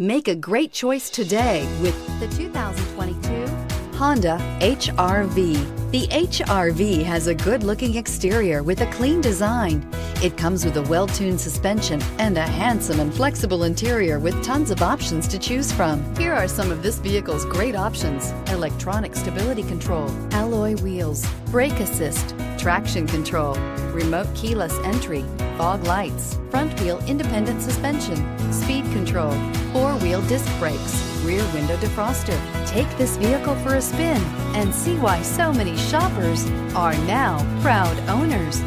Make a great choice today with the 2022 Honda HRV. The HRV has a good-looking exterior with a clean design. It comes with a well-tuned suspension and a handsome and flexible interior with tons of options to choose from. Here are some of this vehicle's great options. Electronic stability control, alloy wheels, brake assist, traction control, remote keyless entry, fog lights, front wheel independent suspension, speed control, four-wheel disc brakes, rear window defroster. Take this vehicle for a spin and see why so many shoppers are now proud owners.